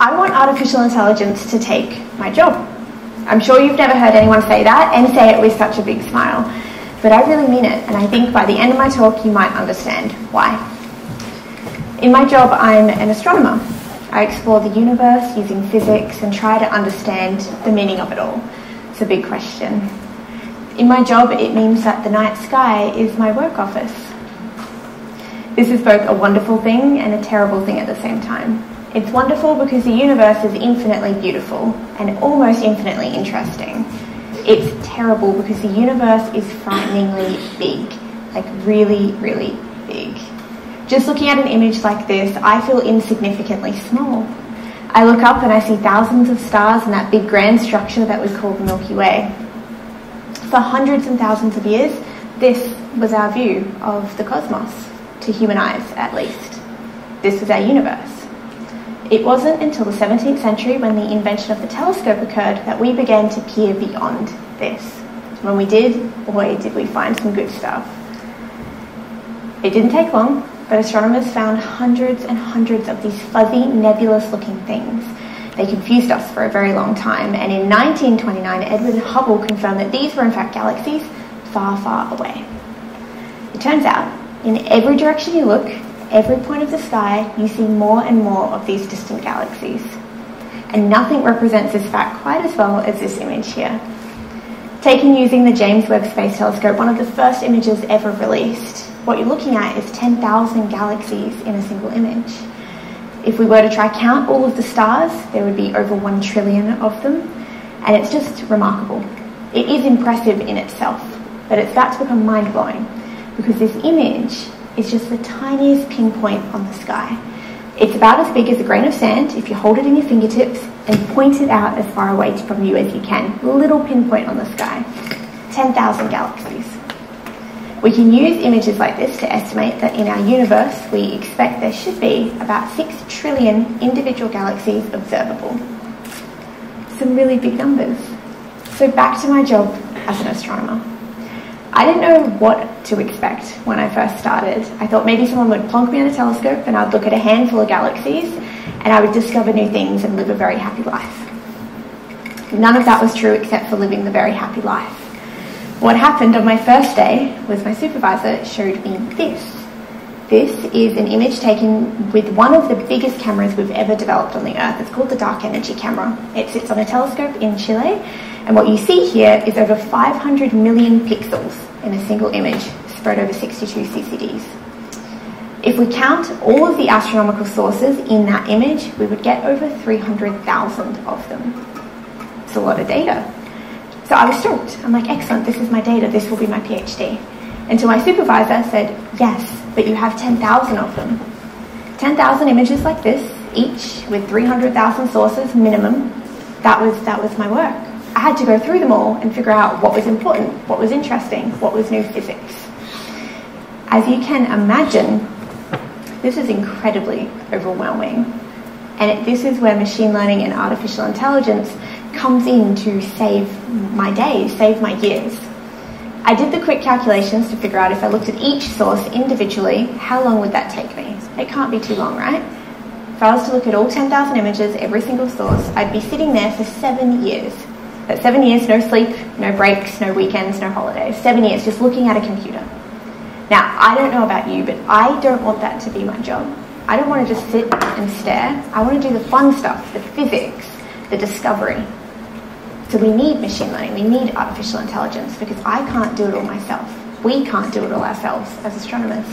I want artificial intelligence to take my job. I'm sure you've never heard anyone say that and say it with such a big smile, but I really mean it, and I think by the end of my talk you might understand why. In my job, I'm an astronomer. I explore the universe using physics and try to understand the meaning of it all. It's a big question. In my job, it means that the night sky is my work office. This is both a wonderful thing and a terrible thing at the same time. It's wonderful because the universe is infinitely beautiful and almost infinitely interesting. It's terrible because the universe is frighteningly big, like really, really big. Just looking at an image like this, I feel insignificantly small. I look up and I see thousands of stars in that big grand structure that we call the Milky Way. For hundreds and thousands of years, this was our view of the cosmos, to human eyes at least. This was our universe. It wasn't until the 17th century when the invention of the telescope occurred that we began to peer beyond this. When we did, boy, did we find some good stuff. It didn't take long, but astronomers found hundreds and hundreds of these fuzzy, nebulous looking things. They confused us for a very long time, and in 1929, Edwin Hubble confirmed that these were in fact galaxies far, far away. It turns out, in every direction you look, every point of the sky, you see more and more of these distant galaxies. And nothing represents this fact quite as well as this image here. Taken using the James Webb Space Telescope, one of the first images ever released, what you're looking at is 10,000 galaxies in a single image. If we were to try count all of the stars, there would be over 1 trillion of them, and it's just remarkable. It is impressive in itself, but it's about to become mind blowing because this image is just the tiniest pinpoint on the sky. It's about as big as a grain of sand if you hold it in your fingertips and point it out as far away from you as you can. Little pinpoint on the sky. 10,000 galaxies. We can use images like this to estimate that in our universe we expect there should be about 6 trillion individual galaxies observable. Some really big numbers. So back to my job as an astronomer. I didn't know what to expect when I first started. I thought maybe someone would plonk me on a telescope and I'd look at a handful of galaxies and I would discover new things and live a very happy life. None of that was true except for living the very happy life. What happened on my first day was my supervisor showed me this. This is an image taken with one of the biggest cameras we've ever developed on the Earth. It's called the Dark Energy Camera. It sits on a telescope in Chile, and what you see here is over 500 million pixels in a single image spread over 62 CCDs. If we count all of the astronomical sources in that image, we would get over 300,000 of them. It's a lot of data. So I was stoked. I'm like, excellent, this is my data, this will be my PhD. Until my supervisor said, yes, but you have 10,000 of them. 10,000 images like this, each with 300,000 sources minimum. That was, that was my work. I had to go through them all and figure out what was important, what was interesting, what was new physics. As you can imagine, this is incredibly overwhelming. And it, this is where machine learning and artificial intelligence comes in to save my days, save my years. I did the quick calculations to figure out if I looked at each source individually, how long would that take me? It can't be too long, right? If I was to look at all 10,000 images, every single source, I'd be sitting there for seven years. That's seven years, no sleep, no breaks, no weekends, no holidays. Seven years just looking at a computer. Now, I don't know about you, but I don't want that to be my job. I don't want to just sit and stare. I want to do the fun stuff, the physics, the discovery. So we need machine learning, we need artificial intelligence because I can't do it all myself. We can't do it all ourselves as astronomers.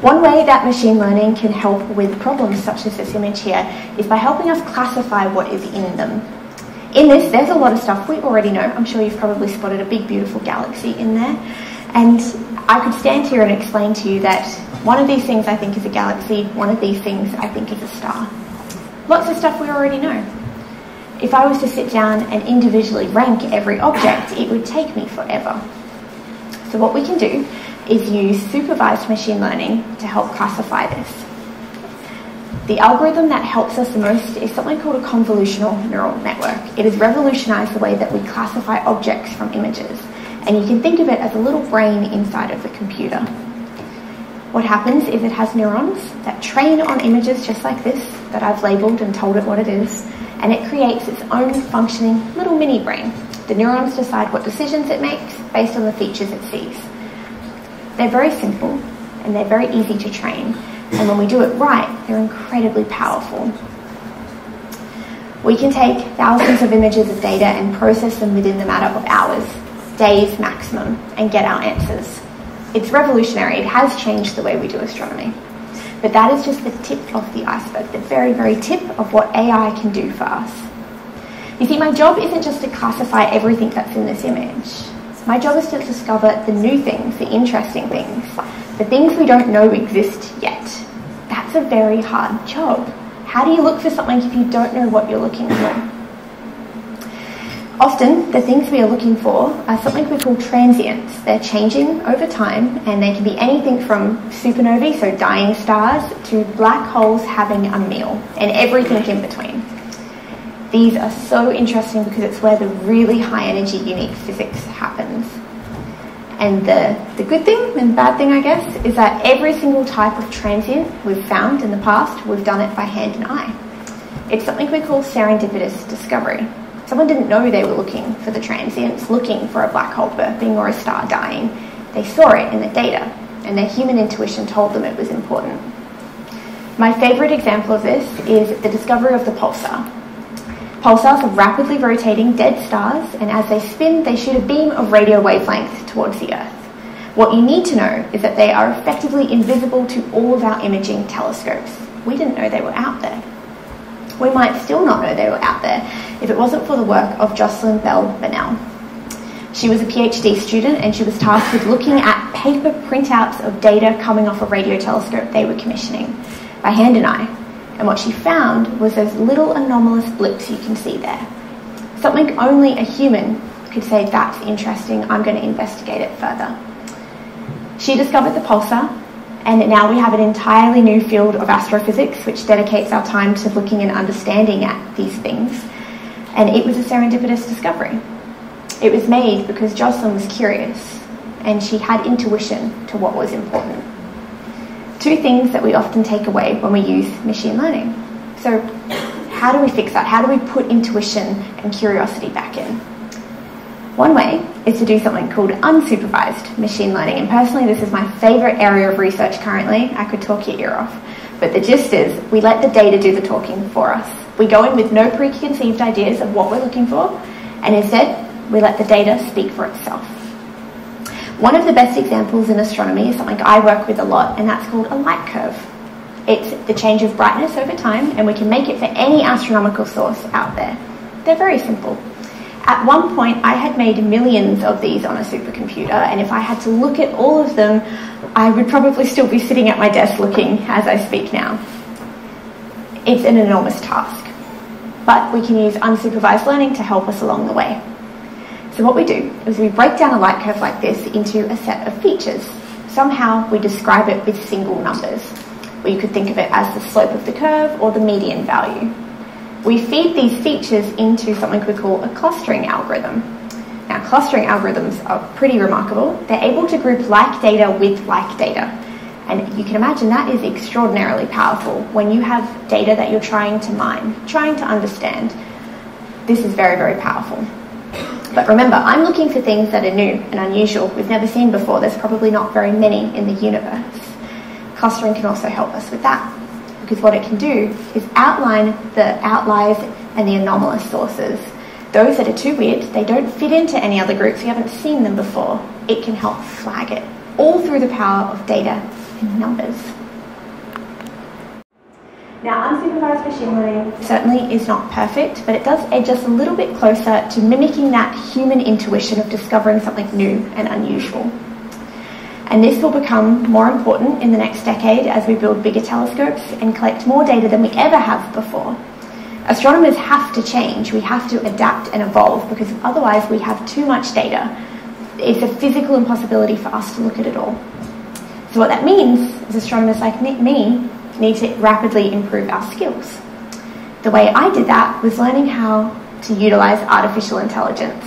One way that machine learning can help with problems such as this image here is by helping us classify what is in them. In this, there's a lot of stuff we already know. I'm sure you've probably spotted a big, beautiful galaxy in there. And I could stand here and explain to you that one of these things I think is a galaxy, one of these things I think is a star. Lots of stuff we already know if I was to sit down and individually rank every object, it would take me forever. So what we can do is use supervised machine learning to help classify this. The algorithm that helps us the most is something called a convolutional neural network. It has revolutionized the way that we classify objects from images. And you can think of it as a little brain inside of the computer. What happens is it has neurons that train on images just like this, that I've labelled and told it what it is, and it creates its own functioning little mini brain. The neurons decide what decisions it makes based on the features it sees. They're very simple and they're very easy to train, and when we do it right, they're incredibly powerful. We can take thousands of images of data and process them within the matter of hours, days maximum, and get our answers. It's revolutionary. It has changed the way we do astronomy. But that is just the tip of the iceberg, the very, very tip of what AI can do for us. You see, my job isn't just to classify everything that's in this image. My job is to discover the new things, the interesting things, the things we don't know exist yet. That's a very hard job. How do you look for something if you don't know what you're looking for? Often, the things we are looking for are something we call transients. They're changing over time, and they can be anything from supernovae, so dying stars, to black holes having a meal, and everything in between. These are so interesting because it's where the really high energy unique physics happens. And the, the good thing and bad thing, I guess, is that every single type of transient we've found in the past, we've done it by hand and eye. It's something we call serendipitous discovery. Someone didn't know they were looking for the transients, looking for a black hole burping or a star dying. They saw it in the data, and their human intuition told them it was important. My favourite example of this is the discovery of the pulsar. Pulsars are rapidly rotating dead stars, and as they spin, they shoot a beam of radio wavelength towards the Earth. What you need to know is that they are effectively invisible to all of our imaging telescopes. We didn't know they were out there we might still not know they were out there if it wasn't for the work of Jocelyn Bell Burnell. She was a PhD student and she was tasked with looking at paper printouts of data coming off a radio telescope they were commissioning by hand and eye. And what she found was those little anomalous blips you can see there. Something only a human could say, that's interesting, I'm going to investigate it further. She discovered the pulsar and now we have an entirely new field of astrophysics which dedicates our time to looking and understanding at these things. And it was a serendipitous discovery. It was made because Jocelyn was curious and she had intuition to what was important. Two things that we often take away when we use machine learning. So, how do we fix that? How do we put intuition and curiosity back in? One way is to do something called unsupervised machine learning, and personally, this is my favourite area of research currently. I could talk your ear off. But the gist is, we let the data do the talking for us. We go in with no preconceived ideas of what we're looking for, and instead, we let the data speak for itself. One of the best examples in astronomy is something I work with a lot, and that's called a light curve. It's the change of brightness over time, and we can make it for any astronomical source out there. They're very simple. At one point, I had made millions of these on a supercomputer, and if I had to look at all of them, I would probably still be sitting at my desk looking as I speak now. It's an enormous task, but we can use unsupervised learning to help us along the way. So what we do is we break down a light curve like this into a set of features. Somehow we describe it with single numbers, or you could think of it as the slope of the curve or the median value we feed these features into something we call a clustering algorithm. Now, clustering algorithms are pretty remarkable. They're able to group like data with like data. And you can imagine that is extraordinarily powerful when you have data that you're trying to mine, trying to understand. This is very, very powerful. But remember, I'm looking for things that are new and unusual, we've never seen before. There's probably not very many in the universe. Clustering can also help us with that because what it can do is outline the outliers and the anomalous sources. Those that are too weird, they don't fit into any other groups, you haven't seen them before. It can help flag it, all through the power of data and numbers. Now, unsupervised machine learning certainly is not perfect, but it does edge us a little bit closer to mimicking that human intuition of discovering something new and unusual. And this will become more important in the next decade as we build bigger telescopes and collect more data than we ever have before. Astronomers have to change, we have to adapt and evolve because otherwise we have too much data. It's a physical impossibility for us to look at it all. So, what that means is astronomers like me need to rapidly improve our skills. The way I did that was learning how to utilize artificial intelligence.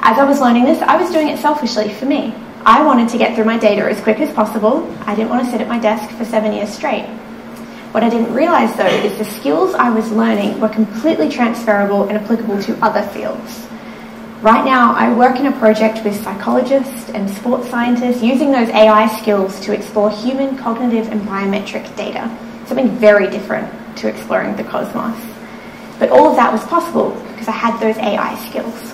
As I was learning this, I was doing it selfishly for me. I wanted to get through my data as quick as possible. I didn't want to sit at my desk for seven years straight. What I didn't realise though is the skills I was learning were completely transferable and applicable to other fields. Right now, I work in a project with psychologists and sports scientists using those AI skills to explore human cognitive and biometric data, something very different to exploring the cosmos. But all of that was possible because I had those AI skills.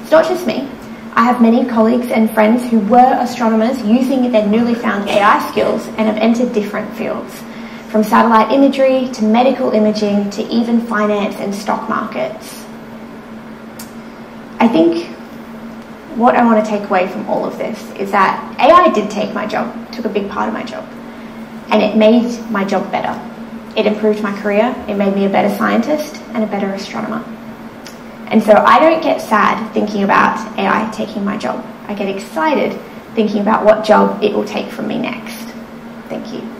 It's not just me. I have many colleagues and friends who were astronomers using their newly found AI skills and have entered different fields, from satellite imagery to medical imaging to even finance and stock markets. I think what I want to take away from all of this is that AI did take my job, took a big part of my job, and it made my job better. It improved my career, it made me a better scientist and a better astronomer. And so I don't get sad thinking about AI taking my job. I get excited thinking about what job it will take from me next. Thank you.